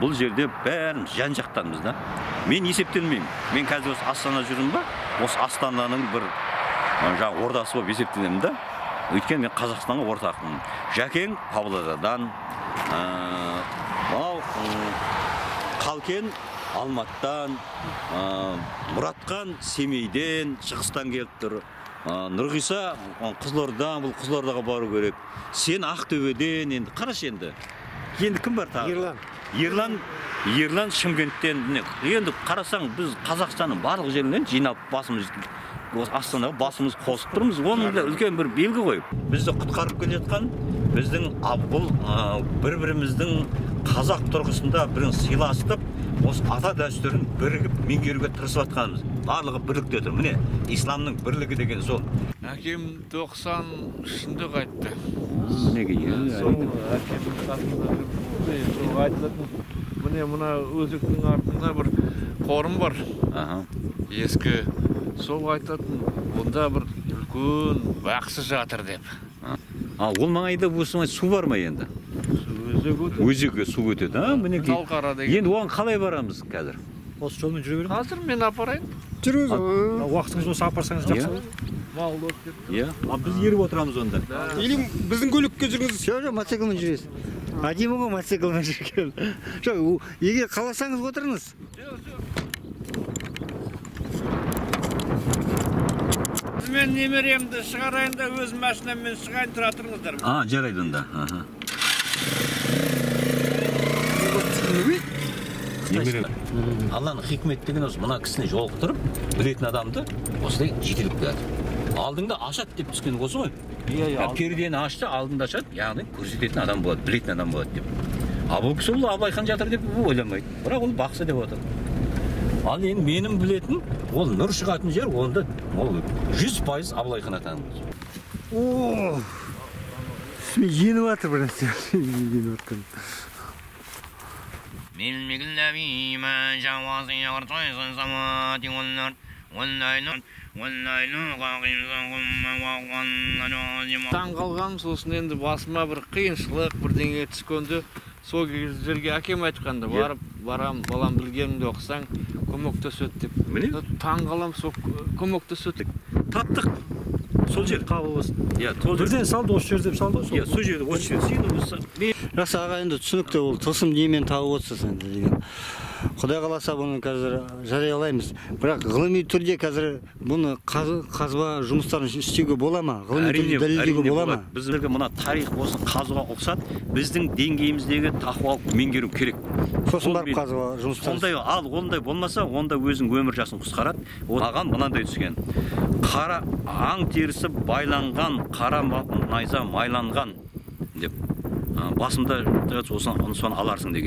бұл жерде бәріміз жан жақтанбыз да. Мен есептелмеймін. Мен қазір осы астана жүрмін ба? Осы астананың бір жаңағы ордасы болып есептелемін да. Өйткені мен қазақстанға ортақпын. Жәкең павлодардан мынау қалкен алматыдан ы, мұратхан семейден шығыстан келіп тұр. Нұрғиса қызылордадан бұл қызылордаға бару керек. Сен ақтөбеден енді қарашы енді. Енді кім бар тағы? Ерлан. Ерлан ерлан шымкенттен енді қарасаң біз қазақстанның барлық жерінен жиналып басымыз осы астанаға басымыз қосып тұрмыз оның да үлкен бір белгі ғой бізді құтқарып келе жатқан біздің а, бұл а, бір біріміздің қазақ тұрғысында бірін сыйластық осы ата дәстүрін бірігіп меңгеруге тырысып жатқанымыз барлығы бірлікте тұр міне исламның бірлігі деген сол. Әкем 90 үшінде қайтты. Мінекей сол әкемнің қасында жүріп сол айтылатын. Міне мына өзектің артында бір қорым бар. Аха. Ескі. Сол айтатын онда бір үлкен бақсы жатыр деп. Ал ол маңайда осы су бар ма енді? Өзекке су өтеді а? Мінекей. Талқара деген. Енді оған қалай барамыз қазір? Осы жолмен жүре береміз. Қазір мен апарайын. Жүріңіз уақытыңыз болса апарсаңыз жақсы Иә. болады мал болып кетті иә. А біз еріп отырамыз онда. Или біздің көлікке жүріңіз. Жоқ жоқ мотоциклмен жүресіз. Әдемі ғой мотоциклмен жүрген. Жоқ егер қаласаңыз отырыңыз. Мен немеремді шығарайын да өз машинаммен шығайын тұра тұрыңыздар а жарайды онда. Аха. Алланың хикмет деген осы мына кісіні жолықтырып білетін адамды осылай жетелеп келеді алдыңда ашады деп түскені осы ғой. Иә иә пердені ашты алдында ашады яғни көрсететін адам болады білетін адам болады деп. Ал бұл кісі ол абылайхан жатыр деп ойламайды бірақ ол бақсы деп отыр ал енді менің білетінім ол нұр шығатын жер онда ол жүз пайыз абылайхан атаның о үстіме еніп жатыр бір нәрсе еніп жатқан بالمثل ما جواز يغطيس السماوات والأرض والليل والليل قاقم وغن таң қалғаным сосын енді басыма бір қиыншылық бірдеңе түскенде сол кездерге әкем айтқанда барып барам балам білгеніңді оқысаң көмектеседі деп. Міне? Таң қаламын сол көмектеседі таптық. Сол жер қабыл болсын. Иә бірден салды осы жер деп салды ғой иә сол жерде осы жер жақсы аға енді түсінікті ол тылсым немен тауып отырсыз енді деген. Құдай қаласа бұны қазір жариялаймыз. Бірақ ғылыми түрде қазір бұны қазба жұмыстарын істеуге бола ма? Ғылыми түрде дәлелдеуге бола ма? Біздерге мына тарих осы қазуға ұқсат біздің деңгейіміздегі тақуалық меңгеру керек. Сосын барып қазба жұмыстарын ондай ал ондай болмаса онда өзің өмір жасын қысқарады маған мынандай түскен. Қара аң терісі байланған қара найза майланған деп. Басымда соны аларсың деген.